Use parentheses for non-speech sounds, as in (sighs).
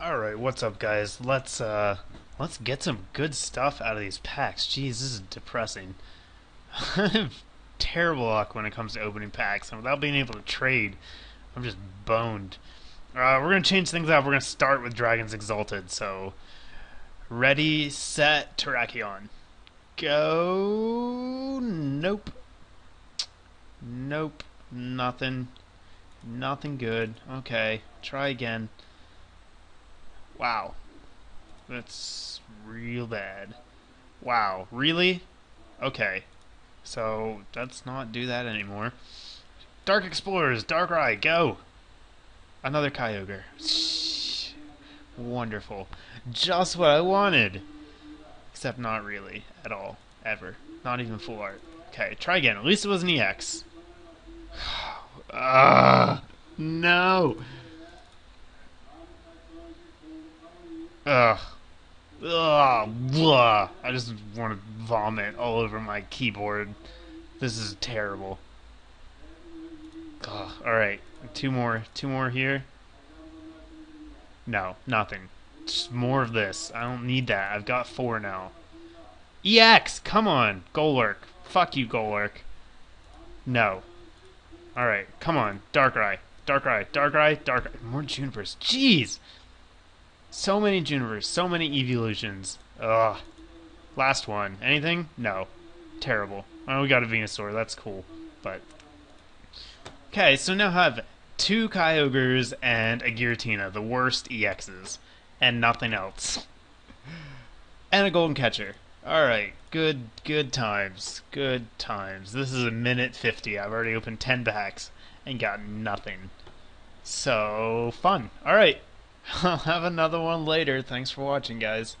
Alright, what's up guys? Let's uh let's get some good stuff out of these packs. Jeez, this is depressing. (laughs) Terrible luck when it comes to opening packs, and without being able to trade, I'm just boned. Uh, we're gonna change things up. We're gonna start with Dragons Exalted, so ready, set, Terrakion. Go Nope. Nope. Nothing. Nothing good. Okay. Try again. Wow. That's real bad. Wow. Really? Okay. So, let's not do that anymore. Dark Explorers, Darkrai, go! Another Kyogre. Wonderful. Just what I wanted. Except not really, at all. Ever. Not even full art. Okay, try again. At least it was an EX. (sighs) Ah, no! Ugh. Ugh. Blah. I just want to vomit all over my keyboard. This is terrible. Ugh. Alright. Two more. Two more here. No. Nothing. Just more of this. I don't need that. I've got four now. EX! Come on! Golurk. Fuck you, Golurk. No. Alright. Come on. Darkrai. Darkrai. Darkrai. Darkrai. More Junipers. Jeez! So many Junipers, so many evolutions. Ugh. Last one. Anything? No. Terrible. Oh, we got a Venusaur. That's cool. But. Okay, so now I have two Kyogres and a Giratina, the worst EXs. And nothing else. And a Golden Catcher. Alright, good good times. Good times. This is a minute 50. I've already opened 10 packs and got nothing. So, fun. Alright. (laughs) I'll have another one later. Thanks for watching, guys.